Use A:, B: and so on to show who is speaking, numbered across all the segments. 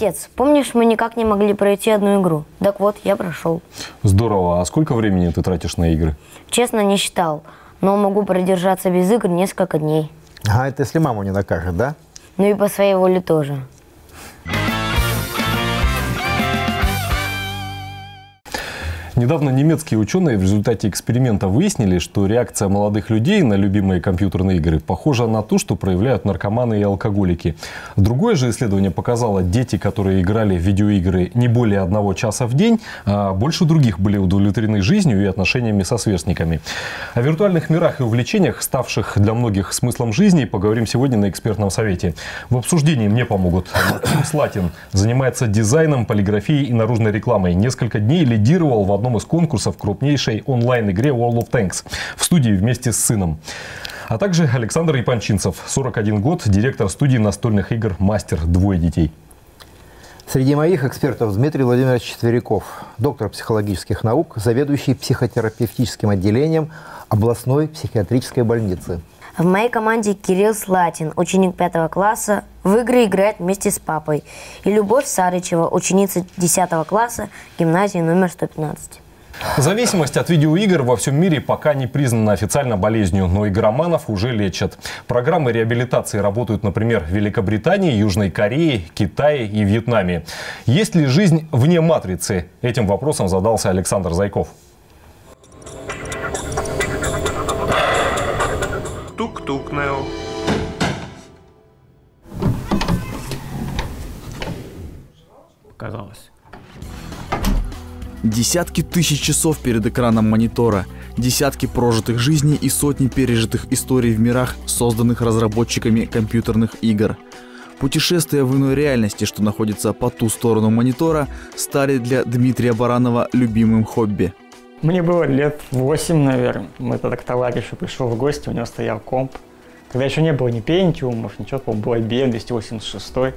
A: Отец, помнишь, мы никак не могли пройти одну игру? Так вот, я прошел.
B: Здорово. А сколько времени ты тратишь на игры?
A: Честно, не считал, но могу продержаться без игр несколько дней.
C: А это если маму не накажет, да?
A: Ну и по своей воле тоже.
B: Недавно немецкие ученые в результате эксперимента выяснили, что реакция молодых людей на любимые компьютерные игры похожа на ту, что проявляют наркоманы и алкоголики. Другое же исследование показало, дети, которые играли в видеоигры не более одного часа в день, а больше других были удовлетворены жизнью и отношениями со сверстниками. О виртуальных мирах и увлечениях, ставших для многих смыслом жизни, поговорим сегодня на экспертном совете. В обсуждении мне помогут Слатин. Занимается дизайном, полиграфией и наружной рекламой. Несколько дней лидировал в одном одном из конкурсов крупнейшей онлайн-игре World of Tanks в студии вместе с сыном. А также Александр Ипанчинцев, 41 год, директор студии настольных игр «Мастер. Двое детей».
C: Среди моих экспертов Дмитрий Владимирович Четверяков, доктор психологических наук, заведующий психотерапевтическим отделением областной психиатрической больницы.
A: В моей команде Кирилл Слатин, ученик пятого класса, в игры играет вместе с папой. И Любовь Сарычева, ученица 10 класса гимназии номер 115.
B: Зависимость от видеоигр во всем мире пока не признана официально болезнью, но игроманов уже лечат. Программы реабилитации работают, например, в Великобритании, Южной Корее, Китае и Вьетнаме. Есть ли жизнь вне матрицы? Этим вопросом задался Александр Зайков.
D: Тук-тук, Нео.
E: Показалось.
F: Десятки тысяч часов перед экраном монитора, десятки прожитых жизней и сотни пережитых историй в мирах, созданных разработчиками компьютерных игр. Путешествия в иной реальности, что находится по ту сторону монитора, стали для Дмитрия Баранова любимым хобби –
E: мне было лет 8, наверное. Мы тогда к товарищу пришел в гости, у него стоял комп. Тогда еще не было ни пентиумов, ничего, по-моему, был IBM 286.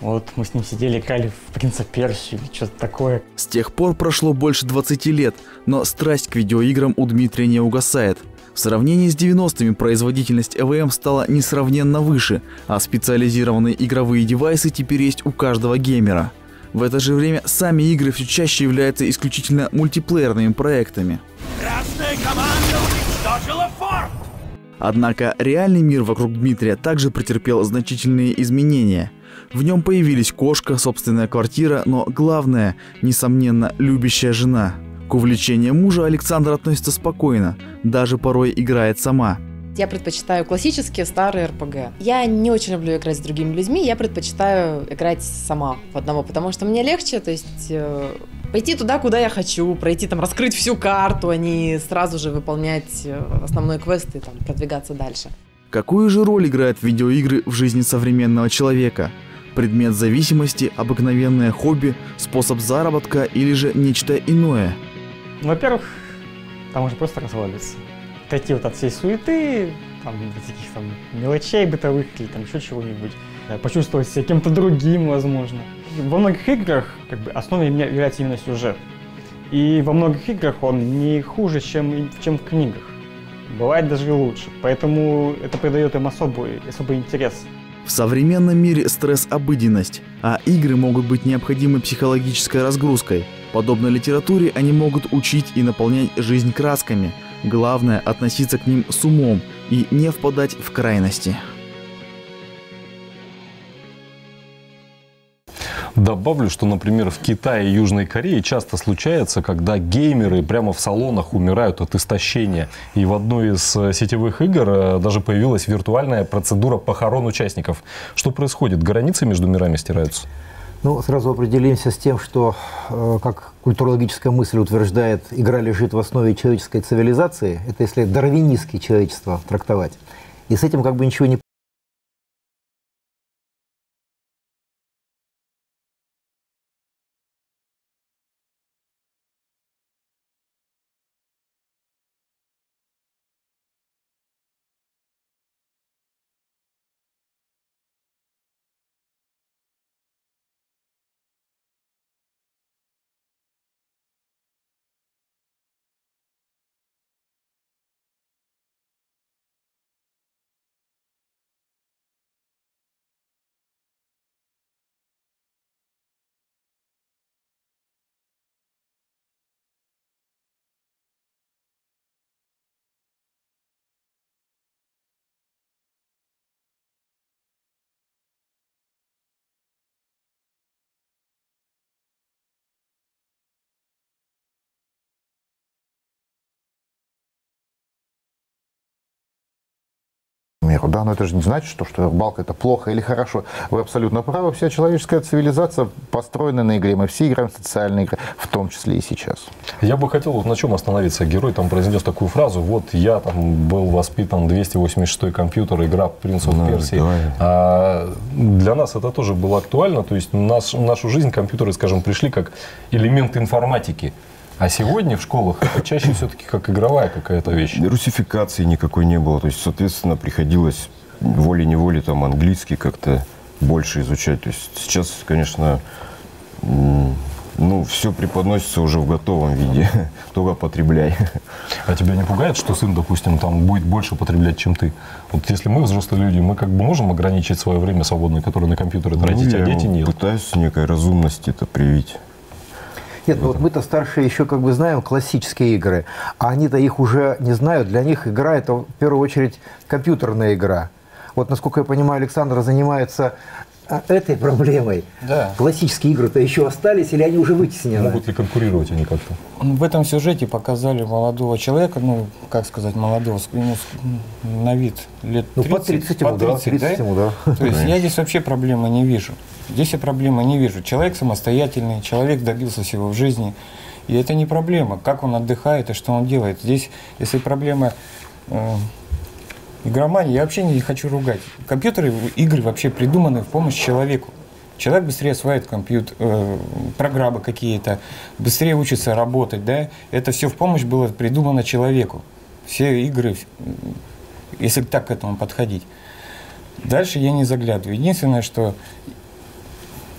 E: Вот мы с ним сидели, играли в «Принца Персию» или что-то такое.
F: С тех пор прошло больше 20 лет, но страсть к видеоиграм у Дмитрия не угасает. В сравнении с 90-ми производительность ЭВМ стала несравненно выше, а специализированные игровые девайсы теперь есть у каждого геймера – в это же время сами игры все чаще являются исключительно мультиплеерными проектами. Однако реальный мир вокруг Дмитрия также претерпел значительные изменения. В нем появились кошка, собственная квартира, но главное, несомненно, любящая жена. К увлечению мужа Александр относится спокойно, даже порой играет сама –
G: я предпочитаю классические старые РПГ. Я не очень люблю играть с другими людьми, я предпочитаю играть сама в одного, потому что мне легче, то есть э, пойти туда, куда я хочу, пройти там, раскрыть всю карту, а не сразу же выполнять э, основной квест и там продвигаться дальше.
F: Какую же роль играют видеоигры в жизни современного человека? Предмет зависимости, обыкновенное хобби, способ заработка или же нечто иное?
E: Во-первых, там уже просто расслабиться отойти вот от всей суеты, там, таких там мелочей бытовых или там еще чего-нибудь, почувствовать себя кем-то другим, возможно. Во многих играх как бы основой является именно сюжет. И во многих играх он не хуже, чем, чем в книгах. Бывает даже лучше. Поэтому это придает им особый, особый интерес.
F: В современном мире стресс – обыденность, а игры могут быть необходимой психологической разгрузкой. Подобно литературе, они могут учить и наполнять жизнь красками – Главное относиться к ним с умом и не впадать в крайности.
B: Добавлю, что, например, в Китае и Южной Корее часто случается, когда геймеры прямо в салонах умирают от истощения. И в одной из э, сетевых игр э, даже появилась виртуальная процедура похорон участников. Что происходит? Границы между мирами стираются?
C: Ну, сразу определимся с тем, что, э, как культурологическая мысль утверждает, игра лежит в основе человеческой цивилизации. Это если дарвинистски человечество трактовать. И с этим как бы ничего не
H: примеру, да, но это же не значит, что, что рыбалка это плохо или хорошо. Вы абсолютно правы, вся человеческая цивилизация построена на игре, мы все играем в социальные игры, в том числе и сейчас.
B: Я бы хотел вот на чем остановиться. Герой там произнес такую фразу, вот я там был воспитан 286 компьютер, игра «Принц
I: Ну,
B: Персии». А для нас это тоже было актуально, то есть наш, нашу жизнь компьютеры, скажем, пришли как элемент информатики. А сегодня в школах это чаще все-таки как игровая какая-то вещь.
I: Русификации никакой не было. То есть, соответственно, приходилось волей-неволей там английский как-то больше изучать. То есть сейчас, конечно, ну, все преподносится уже в готовом виде. Только потребляй.
B: А тебя не пугает, что сын, допустим, там будет больше потреблять, чем ты? Вот если мы взрослые люди, мы как бы можем ограничить свое время свободное, которое на компьютере тратить,
I: Ну,
B: а дети нет.
I: Пытаюсь некой разумности это привить.
C: Нет, ну вот мы-то старшие еще как бы знаем классические игры, а они-то их уже не знают. Для них игра – это в первую очередь компьютерная игра. Вот, насколько я понимаю, Александр занимается а, этой проблемой.
J: Да.
C: Классические игры-то еще остались или они уже вытеснены?
B: Могут ли конкурировать они как-то?
J: В этом сюжете показали молодого человека, ну, как сказать, молодого, ему с- на вид лет 30.
C: Ну, под 30 ему,
J: под
C: да,
J: 30,
C: 30 ему, да.
J: То есть я здесь вообще проблемы не вижу. Здесь я проблемы не вижу. Человек самостоятельный, человек добился всего в жизни. И это не проблема, как он отдыхает и что он делает. Здесь, если проблема э, игромания, я вообще не хочу ругать. Компьютеры, игры вообще придуманы в помощь человеку. Человек быстрее осваивает компьютер, э, программы какие-то, быстрее учится работать, да? Это все в помощь было придумано человеку. Все игры, если так к этому подходить. Дальше я не заглядываю. Единственное, что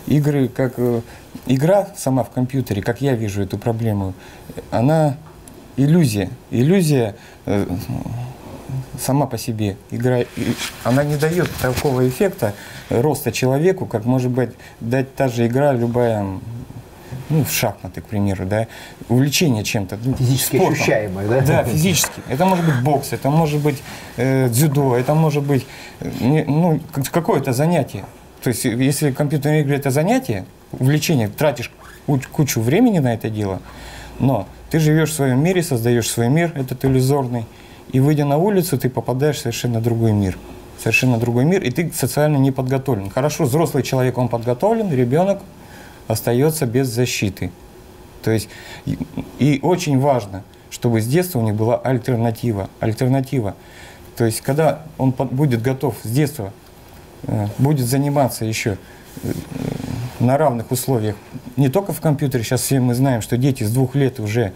J: игры, как э, игра сама в компьютере, как я вижу эту проблему, она иллюзия. Иллюзия э, сама по себе игра, она не дает такого эффекта роста человеку, как может быть дать та же игра любая, ну, в шахматы, к примеру, да, увлечение чем-то. ну,
C: Физически
J: спортом.
C: ощущаемое, да?
J: Да, физически. Это может быть бокс, это может быть э, дзюдо, это может быть э, ну, как- какое-то занятие. То есть, э, если компьютерные игры это занятие, увлечение, тратишь ку- кучу времени на это дело, но ты живешь в своем мире, создаешь свой мир, этот иллюзорный, и выйдя на улицу, ты попадаешь в совершенно другой мир. Совершенно другой мир, и ты социально не подготовлен. Хорошо, взрослый человек, он подготовлен, ребенок остается без защиты. То есть, и, и очень важно, чтобы с детства у них была альтернатива. Альтернатива. То есть, когда он под- будет готов с детства, э, будет заниматься еще э, на равных условиях, не только в компьютере, сейчас все мы знаем, что дети с двух лет уже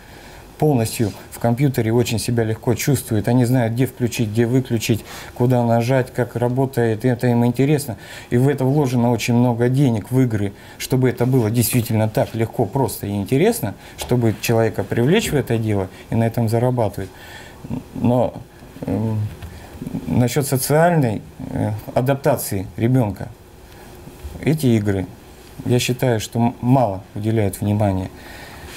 J: полностью в компьютере очень себя легко чувствуют. Они знают, где включить, где выключить, куда нажать, как работает. Это им интересно. И в это вложено очень много денег в игры, чтобы это было действительно так легко, просто и интересно, чтобы человека привлечь в это дело и на этом зарабатывать. Но эм, насчет социальной э, адаптации ребенка, эти игры, я считаю, что мало уделяют внимания.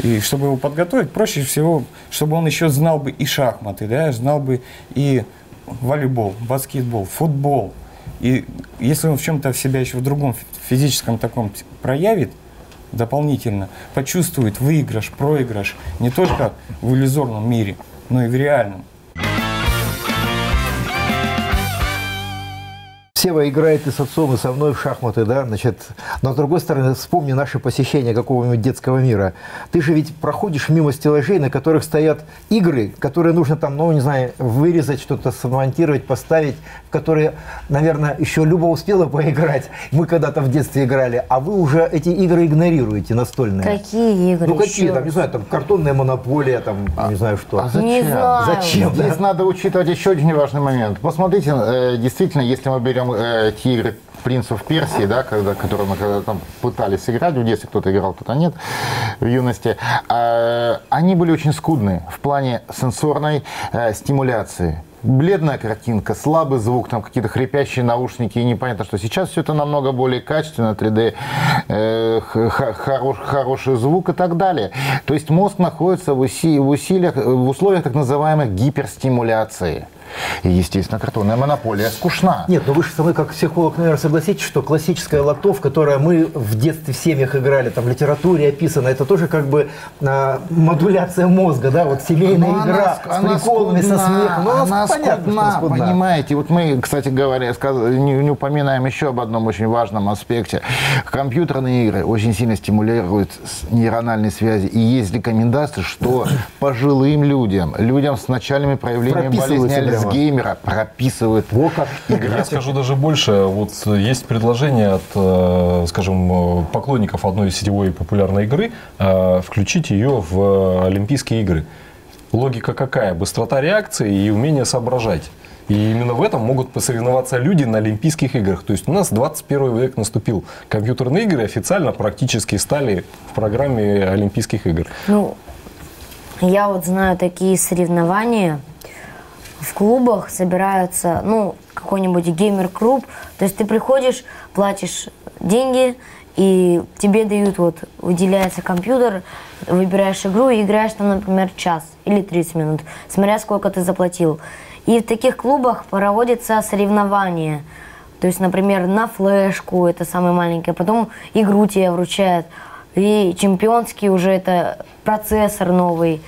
J: И чтобы его подготовить, проще всего, чтобы он еще знал бы и шахматы, да, знал бы и волейбол, баскетбол, футбол. И если он в чем-то в себя еще в другом фи- физическом таком проявит дополнительно, почувствует выигрыш, проигрыш не только в иллюзорном мире, но и в реальном.
C: Сева играет и с отцом, и со мной в шахматы, да, значит, но с другой стороны, вспомни наши посещения какого-нибудь детского мира. Ты же ведь проходишь мимо стеллажей, на которых стоят игры, которые нужно там, ну, не знаю, вырезать, что-то смонтировать, поставить, в которые, наверное, еще Люба успела поиграть. Мы когда-то в детстве играли, а вы уже эти игры игнорируете настольные.
A: Какие игры?
C: Ну, какие
A: Еще?
C: там, не знаю, там картонная монополия, там, не знаю что.
H: А зачем?
A: Не знаю.
C: Зачем?
H: Здесь надо учитывать еще один важный момент. Посмотрите, э, действительно, если мы берем э, те игры принцев Персии, да, когда, которые мы когда там пытались играть, в детстве кто-то играл, кто-то нет, в юности, э, они были очень скудные в плане сенсорной э, стимуляции. Бледная картинка, слабый звук, там какие-то хрипящие наушники, и непонятно что. Сейчас все это намного более качественно, 3D, э, хорош- хороший звук и так далее. То есть мозг находится в, уси- в усилиях, в условиях так называемой гиперстимуляции. И, естественно, картонная монополия скучна.
C: Нет, но вы же со мной как психолог, наверное, согласитесь, что классическая лото, в которое мы в детстве в семьях играли, там в литературе описано, это тоже как бы а, модуляция мозга, да, вот семейная
H: Ну,
C: игра с приколами, со
H: скудна,
C: смехом. Ну,
H: она
C: понятно, что
H: скудна,
C: скудна.
H: понимаете. Вот мы, кстати говоря, сказ- не, не упоминаем еще об одном очень важном аспекте. Компьютерные игры очень сильно стимулируют нейрональные связи. И есть рекомендации, что пожилым людям, людям с начальными проявлениями болезни Альцгеймера прописывают
C: Во как.
B: Я скажу даже больше. Вот есть предложение от, э, скажем, э, поклонников одной сетевой популярной игры э, включить ее в Олимпийские игры. Логика какая? Быстрота реакции и умение соображать. И именно в этом могут посоревноваться люди на Олимпийских играх. То есть у нас 21 век наступил. Компьютерные игры официально практически стали в программе Олимпийских игр.
A: Ну, я вот знаю такие соревнования. В клубах собираются, ну, какой-нибудь геймер-клуб. То есть ты приходишь, платишь деньги, и тебе дают, вот, выделяется компьютер, выбираешь игру и играешь там, например, час или 30 минут, смотря сколько ты заплатил. И в таких клубах проводятся соревнования. То есть, например, на флешку, это самое маленькое, потом игру тебе вручают. И чемпионский уже это процессор новый.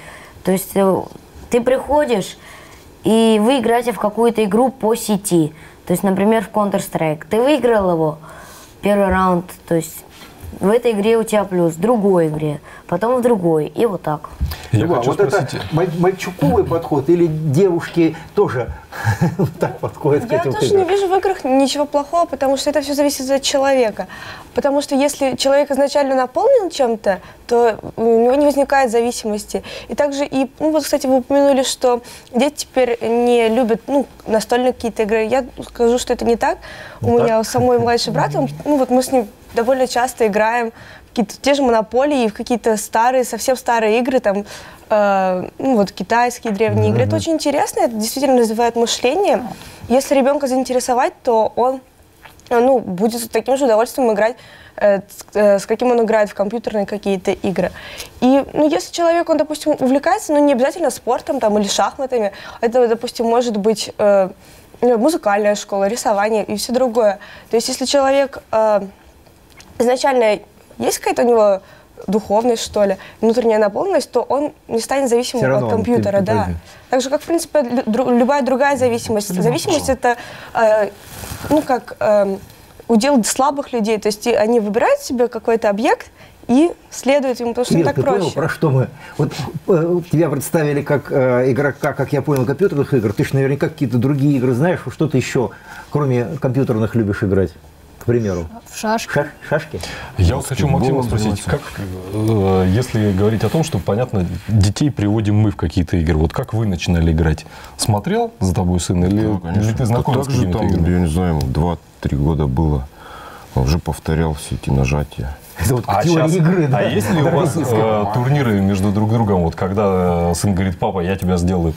A: То есть э, ты приходишь, и вы играете в какую-то игру по сети. То есть, например, в Counter-Strike. Ты выиграл его, первый раунд, то есть в этой игре у тебя плюс, в другой игре, потом в другой, и вот так.
B: Я
C: Люба,
B: хочу
C: вот это
B: спросить,
C: маль- мальчуковый подход или девушки тоже так подходят к
K: Я
C: этим
K: тоже
C: играм?
K: не вижу в играх ничего плохого, потому что это все зависит от человека. Потому что если человек изначально наполнен чем-то, то у него не возникает зависимости. И также и, ну вот, кстати, вы упомянули, что дети теперь не любят, ну, настольные какие-то игры. Я скажу, что это не так. У меня у самой младший брат, он, ну вот мы с ним довольно часто играем в какие-то те же монополии, в какие-то старые, совсем старые игры, там, э, ну вот китайские древние игры. Это очень интересно, это действительно развивает мышление. Если ребенка заинтересовать, то он ну, будет с таким же удовольствием играть, э, с, э, с каким он играет в компьютерные какие-то игры. И, ну, если человек, он, допустим, увлекается, ну, не обязательно спортом там, или шахматами, это, допустим, может быть э, ну, музыкальная школа, рисование и все другое. То есть, если человек э, изначально есть какая-то у него духовность, что ли, внутренняя наполненность, то он не станет зависимым от компьютера, да.
C: пойми.
K: Так же, как, в принципе, дру- любая другая зависимость. Зависимость – это, э, ну, как э, удел слабых людей. То есть они выбирают себе какой-то объект и следуют ему, потому что
C: Кирилл,
K: так
C: ты понял,
K: проще.
C: про что мы? Вот э, тебя представили как э, игрока, как я понял, компьютерных игр. Ты же наверняка какие-то другие игры знаешь, что ты еще, кроме компьютерных, любишь играть? К примеру.
L: В шашки.
C: Ша- шашки?
B: Я вот хочу Максима спросить, как, э, если говорить о том, что, понятно, детей приводим мы в какие-то игры, вот как вы начинали играть? Смотрел за тобой сын или,
I: Да,
B: или
I: конечно.
B: ты знаком
I: Так
B: с какими-то
I: там,
B: играми?
I: я не знаю, ему 2-3 года было. Он уже повторял все эти нажатия.
C: Это вот
B: А, щас-
C: игры, да?
B: а есть ли у вас э, турниры между друг другом, вот когда э, сын говорит, папа, я тебя сделаю?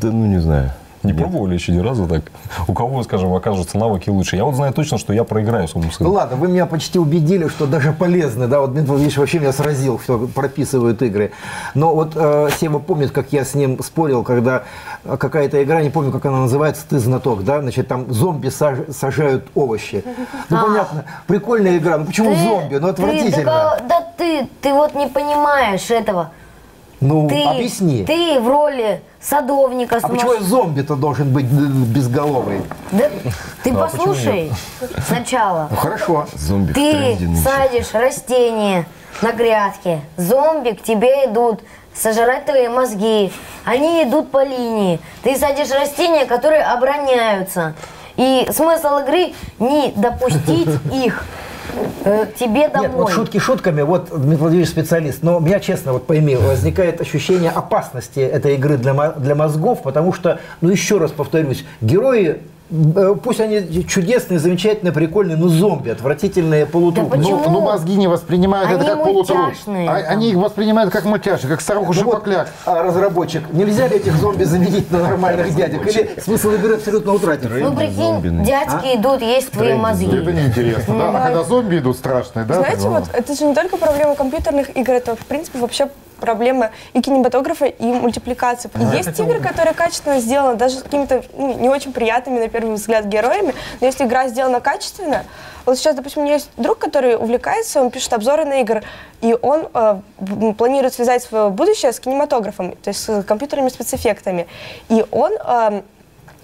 I: Да ну не знаю.
B: Не пробовали еще ни разу так? У кого, скажем, окажутся навыки лучше? Я вот знаю точно, что я проиграю своему
C: Ну
B: сыну.
C: ладно, вы меня почти убедили, что даже полезно, да, вот Дмитрий Владимирович вообще меня сразил, что прописывают игры. Но вот э, Сева помнит, как я с ним спорил, когда какая-то игра, не помню, как она называется, ты знаток, да, значит, там зомби саж- сажают овощи. Ну,
A: А.
C: понятно, прикольная игра, ну почему зомби, ну
A: Ты,
C: отвратительно.
A: да, да ты, ты вот не понимаешь этого.
C: Ну,
A: Ты,
C: объясни.
A: ты в роли садовника
C: А
A: сможешь-
C: почему я зомби-то должен быть э, безголовый?
A: Да, ты
C: А
A: послушай сначала.
C: Ну, хорошо.
I: Зомби
A: Ты садишь растения на грядке. Зомби к тебе идут сожрать твои мозги. Они идут по линии. Ты садишь растения, которые обороняются. И смысл игры не допустить их э, тебе домой.
C: Нет, вот шутки шутками, вот Дмитрий Владимирович специалист, но у меня, честно, вот пойми, возникает ощущение опасности этой игры для, для мозгов, потому что, ну еще раз повторюсь, герои, пусть они чудесные, замечательные, прикольные, но зомби, отвратительные полутрупы.
H: Ну, ну, мозги не воспринимают это
C: Они
H: как полутруп. А-. Они их воспринимают как мультяши, как старуху
C: Ну вот, а разработчик, нельзя ли этих зомби заменить на нормальных дядек? Или смысл игры абсолютно утратен?
A: Ну, прикинь, дядьки идут есть твои мозги.
H: Это неинтересно, да? А когда зомби идут страшные, да?
K: Знаете,
H: Ну.
K: вот это же не только проблема компьютерных игр, это, в принципе, вообще проблема и кинематографа, и мультипликации. И есть игры, которые качественно сделаны, даже с какими-то ну, не очень приятными, на первый взгляд, героями, но если игра сделана качественно, вот сейчас, допустим, у меня есть друг, который увлекается, он пишет обзоры на игры, и он э, планирует связать свое будущее с кинематографом, то есть с компьютерными спецэффектами. И он э,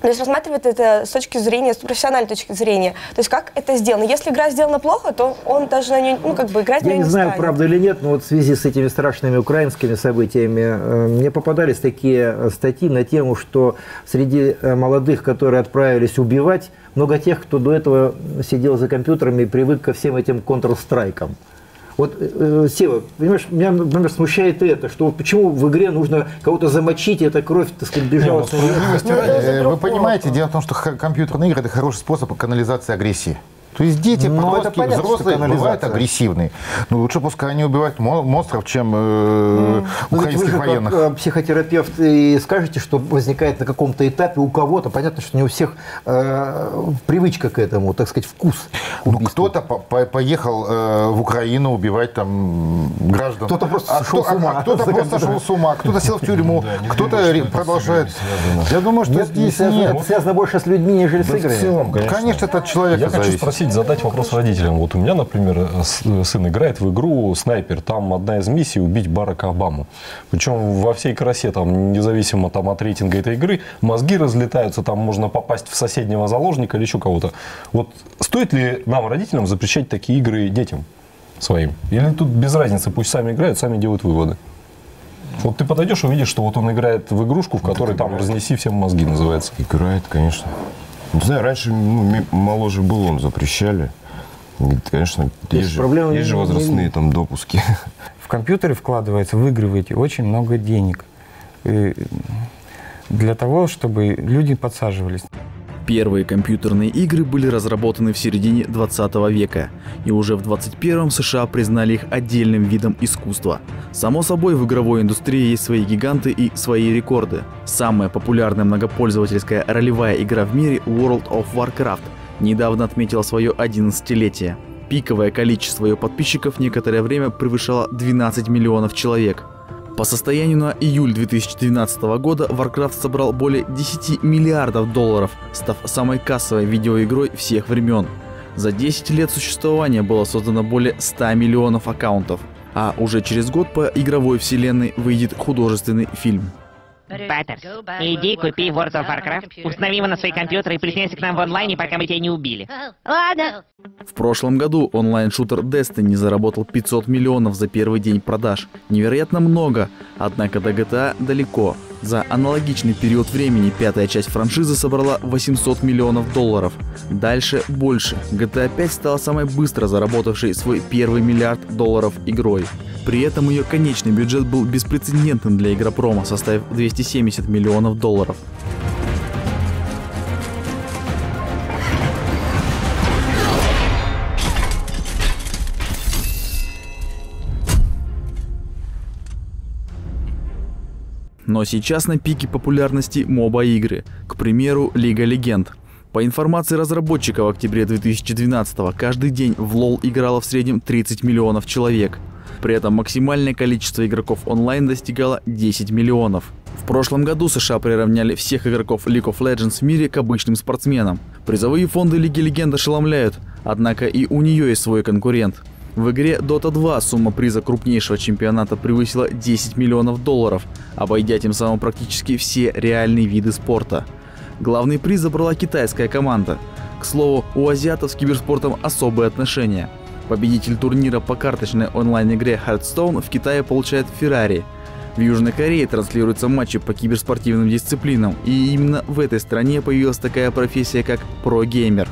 K: то есть рассматривает это с точки зрения, с профессиональной точки зрения. То есть как это сделано. Если игра сделана плохо, то он даже на нее, ну, как бы играть на
C: Я
K: нее
C: не знаю,
K: станет.
C: правда или нет, но вот в связи с этими страшными украинскими событиями э, мне попадались такие э, статьи на тему, что среди э, молодых, которые отправились убивать, много тех, кто до этого сидел за компьютерами и привык ко всем этим Counter-Strike. Вот, э, Сева, понимаешь, меня, например, смущает это, что вот почему в игре нужно кого-то замочить, и эта кровь, так сказать, бежала.
B: справедливости
C: Ну,
H: Э, Вы понимаете, дело в том, что компьютерные игры – это хороший способ канализации агрессии. То есть дети,
C: Ну, это
H: подростки,
C: понятно,
H: взрослые бывают агрессивные. Но лучше пускай они убивают мо- монстров, чем э,
C: Ну, ведь вы
H: украинских
C: же как
H: военных.
C: э, психотерапевт и скажете, что возникает на каком-то этапе у кого-то, понятно, что не у всех э, привычка к этому, так сказать, вкус.
H: Ну, кто-то по- по- поехал э, в Украину убивать там граждан.
C: Кто-то просто
H: а кто-
C: с ума
H: а кто-то
C: за
H: просто сошел с ума, кто-то сел в тюрьму,
B: Да, не
H: кто-то
B: с
H: продолжает. Я думаю, что
C: Нет, не
H: здесь
C: связано,
H: нет.
C: это связано больше с людьми, нежели с
B: Да в
C: играми.
B: целом, конечно.
H: Конечно, это от человека
B: Я хочу
H: зависит.
B: Спросить, задать вопрос родителям. Вот у меня, например, с- сын играет в игру «Снайпер». Там одна из миссий – убить Барака Обаму. Причем во всей красе, там, независимо там, от рейтинга этой игры, мозги разлетаются, там можно попасть в соседнего заложника или еще кого-то. Вот стоит ли нам, родителям, запрещать такие игры детям своим? Или тут без разницы, пусть сами играют, сами делают выводы? Вот ты подойдешь, увидишь, что вот он играет в игрушку, в которой там «разнеси всем мозги» называется.
I: Играет, конечно. Не знаю, раньше ну, моложе был, он запрещали. Конечно,
C: То есть
I: есть же, есть же
C: не-
I: возрастные там допуски.
J: В компьютере вкладывается, в игры в эти, очень много денег. И для того, чтобы люди подсаживались.
F: Первые компьютерные игры были разработаны в середине 20 века, и уже в 21-м США признали их отдельным видом искусства. Само собой, в игровой индустрии есть свои гиганты и свои рекорды. Самая популярная многопользовательская ролевая игра в мире World of Warcraft недавно отметила свое 11-летие. Пиковое количество ее подписчиков некоторое время превышало 12 миллионов человек. По состоянию на июль 2012 года Warcraft собрал более 10 миллиардов долларов, став самой кассовой видеоигрой всех времен. За 10 лет существования было создано более 100 миллионов аккаунтов. А уже через год по игровой вселенной выйдет художественный фильм.
L: Паттерс, иди купи World of Warcraft, установи его на свой компьютер и присоединяйся к нам в онлайне, пока мы тебя не убили.
M: Ладно.
F: В прошлом году онлайн-шутер Destiny заработал 500 миллионов за первый день продаж. Невероятно много, однако до GTA далеко. За аналогичный период времени пятая часть франшизы собрала 800 миллионов долларов. Дальше больше. GTA 5 стала самой быстро заработавшей свой первый миллиард долларов игрой. При этом ее конечный бюджет был беспрецедентным для игропрома, составив 270 миллионов долларов. Но сейчас на пике популярности моба-игры, к примеру, Лига Легенд. По информации разработчика в октябре 2012 каждый день в LoL играло в среднем 30 миллионов человек. При этом максимальное количество игроков онлайн достигало 10 миллионов. В прошлом году США приравняли всех игроков League of Legends в мире к обычным спортсменам. Призовые фонды Лиги Легенд ошеломляют, однако и у нее есть свой конкурент. В игре Dota 2 сумма приза крупнейшего чемпионата превысила 10 миллионов долларов, обойдя тем самым практически все реальные виды спорта. Главный приз забрала китайская команда. К слову, у азиатов с киберспортом особые отношения. Победитель турнира по карточной онлайн-игре Hearthstone в Китае получает Феррари. В Южной Корее транслируются матчи по киберспортивным дисциплинам, и именно в этой стране появилась такая профессия, как прогеймер.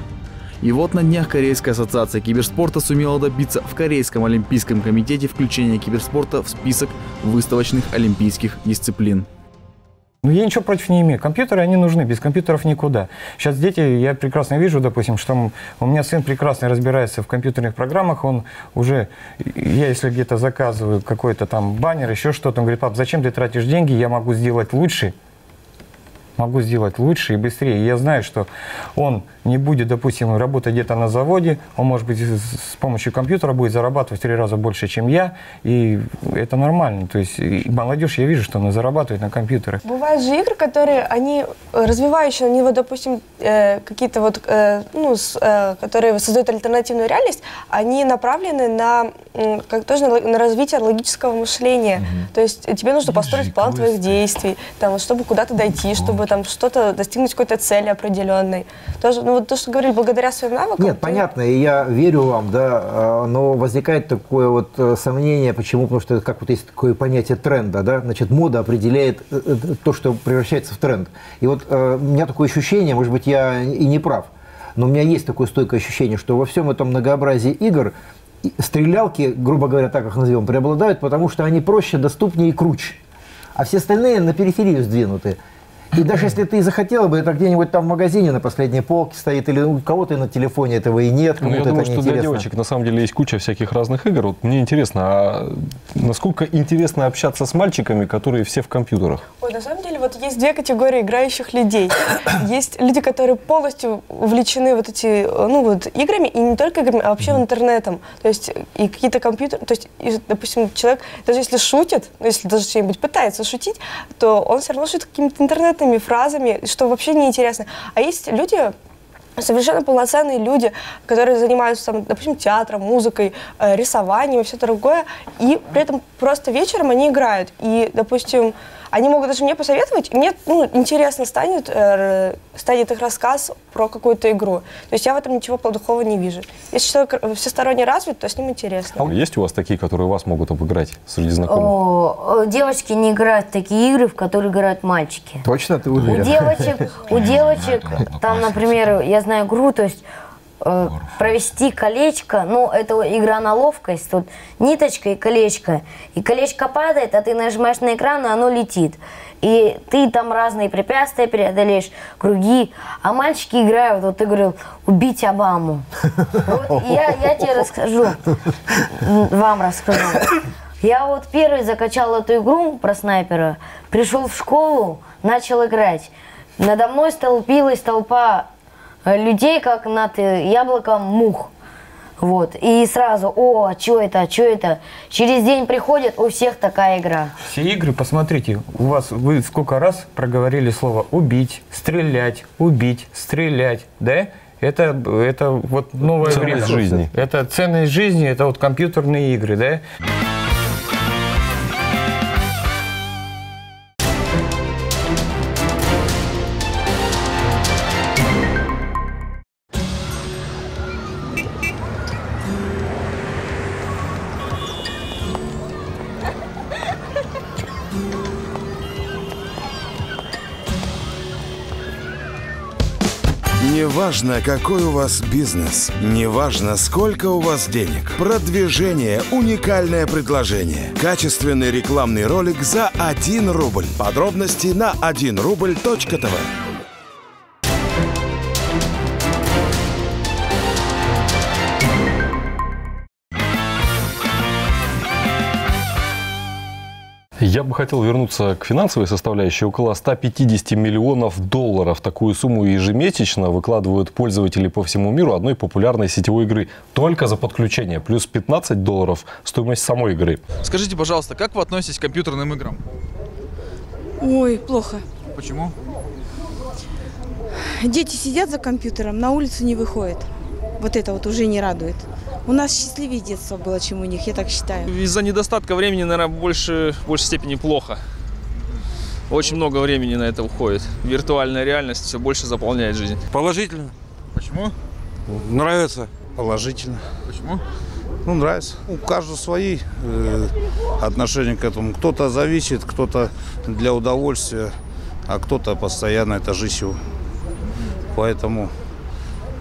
F: И вот на днях Корейская ассоциация киберспорта сумела добиться в Корейском олимпийском комитете включения киберспорта в список выставочных олимпийских дисциплин.
J: Ну, я ничего против не имею. Компьютеры, они нужны, без компьютеров никуда. Сейчас дети, я прекрасно вижу, допустим, что у меня сын прекрасно разбирается в компьютерных программах, он уже, я если где-то заказываю какой-то там баннер, еще что-то, он говорит, пап, зачем ты тратишь деньги, я могу сделать лучше. Могу сделать лучше и быстрее. Я знаю, что он не будет, допустим, работать где-то на заводе, он, может быть, с помощью компьютера будет зарабатывать в три раза больше, чем я, и это нормально. То есть молодежь, я вижу, что она зарабатывает на компьютерах.
K: Бывают же игры, которые, они развивающие, они вот, допустим, э, какие-то вот, э, ну, с, э, которые создают альтернативную реальность, они направлены на, как тоже на, на развитие логического мышления. То есть тебе нужно построить план твоих действий, там, чтобы куда-то дойти, чтобы там что-то достигнуть какой-то цели определенной. Тоже, ну вот то, что говорили, благодаря своим навыкам.
C: Нет,
K: ты-
C: понятно, и я верю вам, да, а, но возникает такое вот э, сомнение, почему? Потому что как вот есть такое понятие тренда, да, значит, мода определяет э, э, то, что превращается в тренд. И вот у меня такое ощущение, может быть, я и не прав, но у меня есть такое стойкое ощущение, что во всем этом многообразии игр стрелялки, грубо говоря, так их назовем, преобладают, потому что они проще, доступнее и круче. А все остальные на периферию сдвинуты. И даже если ты и захотела бы, это где-нибудь там в магазине на последней полке стоит, или у кого-то на телефоне этого и нет,
B: Ну, я
C: кому-то
B: думаю,
C: это
B: что для
C: неинтересно.
B: девочек на самом деле есть куча всяких разных игр. Вот мне интересно, а насколько интересно общаться с мальчиками, которые все в компьютерах?
K: Ой, на самом деле, вот есть две категории играющих людей. Есть люди, которые полностью увлечены вот эти, ну вот, играми, и не только играми, а вообще интернетом. То есть и какие-то компьютеры, то есть, и, допустим, человек, даже если шутит, ну, если даже что-нибудь пытается шутить, то он все равно шутит какими-то интернетными фразами, что вообще неинтересно. А есть люди, совершенно полноценные люди, которые занимаются, там, допустим, театром, музыкой, э, рисованием и все другое, и при этом просто вечером они играют. И, допустим, они могут даже мне посоветовать, и мне ну, интересно станет, э, станет их рассказ про какую-то игру. То есть я в этом ничего плохого не вижу. Если человек всесторонне развит, то с ним интересно.
B: А есть у вас такие, которые вас могут обыграть среди знакомых?
A: О, девочки не играют в такие игры, в которые играют мальчики.
C: Точно ты
A: У
C: уверен?
A: девочек, у девочек, там, например, я знаю игру, то есть э, провести колечко, ну, это игра на ловкость, тут ниточка и колечко, и колечко падает, а ты нажимаешь на экран, и оно летит. И ты там разные препятствия преодолеешь, круги. А мальчики играют, вот ты говорил, убить Обаму. Вот я, я тебе расскажу, вам расскажу. Я вот первый закачал эту игру про снайпера, пришел в школу, начал играть. Надо мной столпилась толпа людей, как над э, яблоком мух. Вот. И сразу, о, а что это, а что это? Через день приходит, у всех такая игра.
J: Все игры, посмотрите, у вас вы сколько раз проговорили слово убить, стрелять, убить, стрелять, да? Это, это вот новое
B: Ценность
J: время.
B: жизни.
J: Это ценность жизни, это вот компьютерные игры, да?
M: Неважно, какой у вас бизнес, неважно, сколько у вас денег. Продвижение – уникальное предложение. Качественный рекламный ролик за 1 рубль. Подробности на 1рубль.тв.
B: Я бы хотел вернуться к финансовой составляющей. Около 150 миллионов долларов. Такую сумму ежемесячно выкладывают пользователи по всему миру одной популярной сетевой игры. Только за подключение. Плюс 15 долларов стоимость самой игры.
N: Скажите, пожалуйста, как вы относитесь к компьютерным играм?
O: Ой, плохо.
N: Почему?
O: Дети сидят за компьютером, на улицу не выходят. Вот это вот уже не радует. У нас счастливее детство было, чем у них, я так считаю.
N: Из-за недостатка времени, наверное, больше, в большей степени плохо. Очень много времени на это уходит. Виртуальная реальность все больше заполняет жизнь.
P: Положительно.
N: Почему?
P: Нравится. Положительно.
N: Почему?
P: Ну, нравится. У каждого свои э, отношения к этому. Кто-то зависит, кто-то для удовольствия, а кто-то постоянно это жизнь его. Поэтому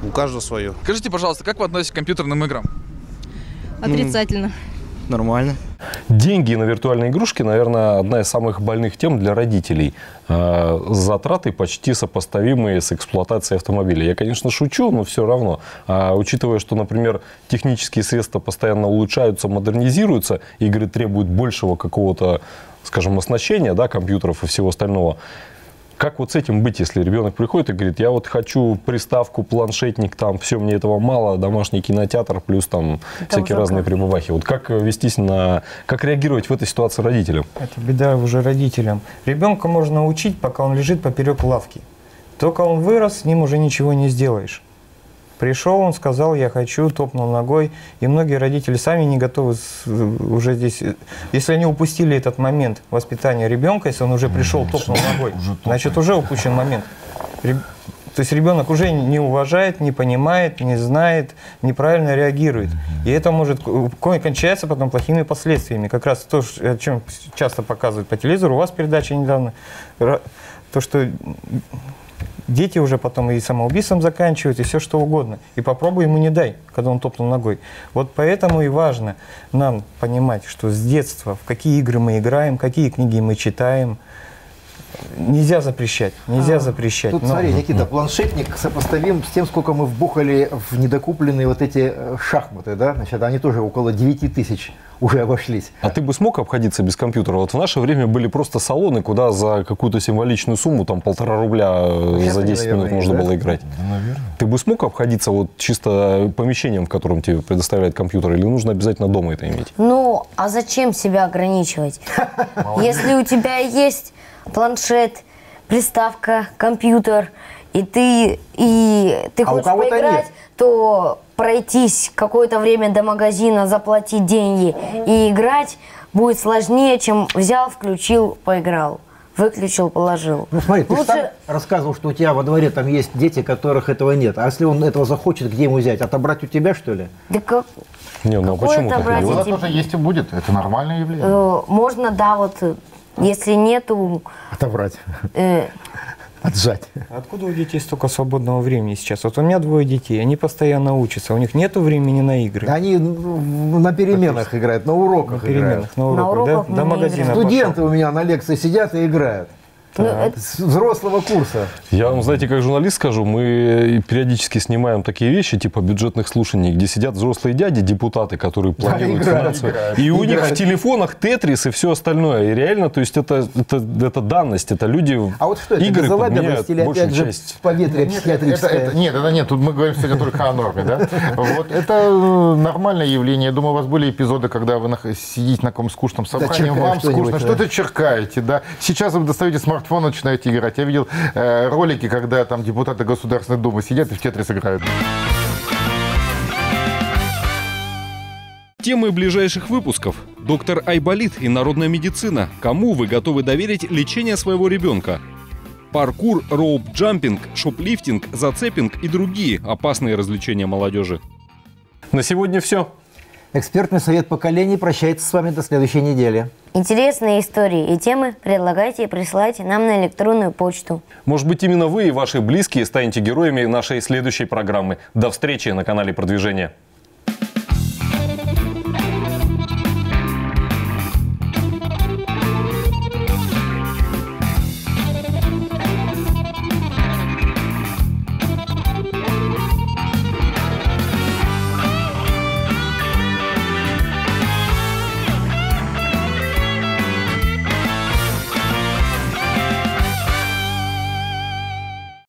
P: у каждого свое.
N: Скажите, пожалуйста, как вы относитесь к компьютерным играм?
O: Отрицательно.
B: Нормально. Деньги на виртуальные игрушки, наверное, одна из самых больных тем для родителей. Э, Затраты почти сопоставимые с эксплуатацией автомобиля. Я, конечно, шучу, но все равно. А учитывая, что, например, технические средства постоянно улучшаются, модернизируются, игры требуют большего какого-то, скажем, оснащения, да, компьютеров и всего остального. Как вот с этим быть, если ребенок приходит и говорит, я вот хочу приставку, планшетник, там, все, мне этого мало, домашний кинотеатр, плюс там
E: Это
B: всякие
E: уже
B: разные прибывахи. Вот как э, вестись на... Как реагировать в этой ситуации родителям?
J: Это беда уже родителям. Ребенка можно учить, пока он лежит поперек лавки. Только он вырос, с ним уже ничего не сделаешь. Пришел, он сказал, я хочу, топнул ногой. И многие родители сами не готовы уже здесь. э, Если они упустили этот момент воспитания ребенка, если он уже пришел, топнул ногой, значит уже упущен момент. То есть ребенок уже не уважает, не понимает, не знает, неправильно реагирует. И это может ко- ко- кончаться потом плохими последствиями. Как раз то, о чем часто показывают по телевизору, у вас передача недавно, то, что дети уже потом и самоубийством заканчивают, и все что угодно. И попробуй ему не дай, когда он топнул ногой. Вот поэтому и важно нам понимать, что с детства, в какие игры мы играем, какие книги мы читаем, нельзя запрещать, нельзя запрещать.
C: Тут,
J: но-
C: смотри, Никита, планшетник сопоставим с тем, сколько мы вбухали в недокупленные вот эти э, шахматы, да? Значит, они тоже около 9 тысяч уже обошлись.
B: А ты бы смог обходиться без компьютера? Вот в наше время были просто салоны, куда за какую-то символичную сумму, там полтора рубля э,
C: Сейчас
B: за
C: они,
B: 10 минут
C: наверное,
B: можно
C: есть,
B: было
C: да?
B: играть. Ты бы смог обходиться вот чисто помещением, в котором тебе предоставляет компьютер, или нужно обязательно дома это иметь?
A: Ну, а зачем себя ограничивать? Если у тебя есть планшет, приставка, компьютер, и ты, и ты
C: А
A: хочешь поиграть,
C: нет.
A: то пройтись какое-то время до магазина, заплатить деньги и играть будет сложнее, чем взял, включил, поиграл. Выключил, положил.
C: Ну смотри, ты
A: Лучше-
C: сам рассказывал, что у тебя во дворе там есть дети, которых этого нет. А если он этого захочет, где ему взять? Отобрать у тебя, что ли?
A: Да как-
B: Не, ну а
A: Какое
B: почему
A: это
B: так?
A: брать
B: Вот
A: эти-
H: тоже есть и будет. Это нормальное явление.
A: э, можно, да, вот, если нету...
C: Отобрать.
A: э,
C: Отжать.
J: Откуда у детей столько свободного времени сейчас? Вот у меня двое детей, они постоянно учатся, у них нет времени на игры.
C: Они ну, на переменах играют, на уроках
J: На переменах,
C: играют.
J: на уроках,
A: На уроках
J: да? До магазина.
C: Студенты у меня на лекции сидят и играют.
A: Ну, это-
C: взрослого курса.
B: Я вам, знаете, как журналист скажу, мы периодически снимаем такие вещи, типа бюджетных слушаний, где сидят взрослые дяди, депутаты, которые планируют
C: играют,
B: финансово.
C: играют,
B: И у них в телефонах тетрис и все остальное. И реально, то есть это, это, это данность, это люди
C: А вот что это,
B: игры
C: безалаберность или опять же
B: часть.
C: поветрие
H: Нет, это,
C: психиатрическое?
H: это- нет, это нет, тут мы говорим сегодня только о норме, да? Вот это э, нормальное явление. Я думаю, у вас были эпизоды, когда вы сидите на каком скучном собрании, вам скучно,
C: да.
H: что-то черкаете, да? Сейчас вы достаете смартфон, начинаете играть. Я видел э, ролики, когда там депутаты Государственной Думы сидят и в тетрис играют.
Q: Темы ближайших выпусков. Доктор Айболит и народная медицина. Кому вы готовы доверить лечение своего ребенка? Паркур, роуп-джампинг, шоплифтинг, зацепинг и другие опасные развлечения молодежи.
B: На сегодня все.
C: Экспертный совет поколений прощается с вами до следующей недели.
A: Интересные истории и темы предлагайте и присылайте нам на электронную почту.
B: Может быть, именно вы и ваши близкие станете героями нашей следующей программы. До встречи на канале Продвижения.